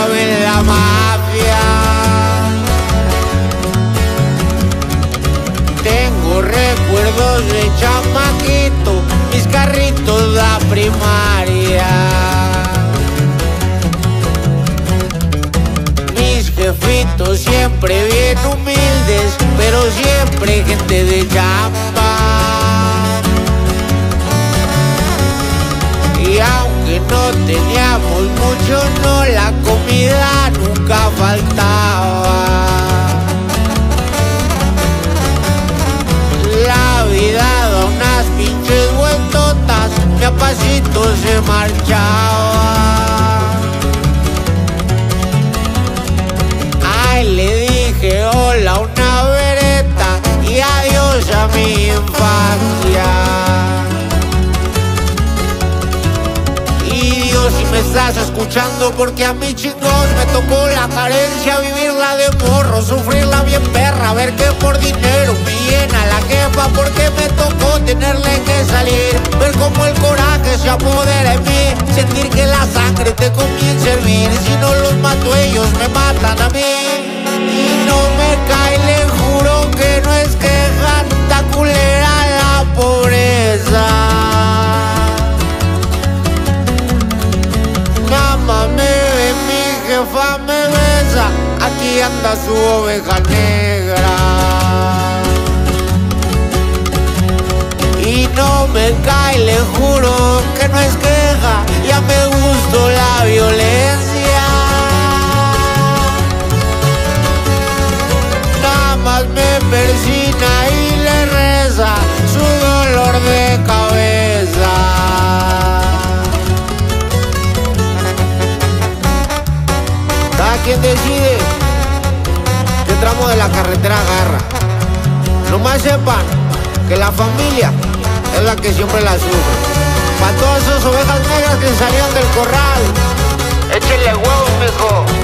Acabe la mafia. Tengo recuerdos de chamaquito, mis carritos de la primaria. Mis jefitos siempre bien humildes, pero siempre gente de chamba. Y aunque no teníamos mucho, no, se marchaba. Ay, le dije hola una vereta y adiós a mi infancia. Y Dios, si me estás escuchando, porque a mi chingón me tocó la carencia, vivirla de morro, sufrirla bien perra, ver que por dinero me llena la jefa, porque me tocó tenerle que salir, ver cómo el se apodera en mí, sentir que la sangre te comienza a hervir, si no los mato ellos me matan a mí. Y no me cae, le juro que no es queja, está culera la pobreza. Mamá me ve, mi jefa me besa, aquí anda su oveja negra. Me cae, le juro que no es queja, ya me gustó la violencia. Nada más me persina y le reza su dolor de cabeza. Cada quien decide qué tramo de la carretera agarra. Nomás sepan que la familia es la que siempre la sufre. Para todas esas ovejas negras que salieron del corral, échenle huevos, mijo.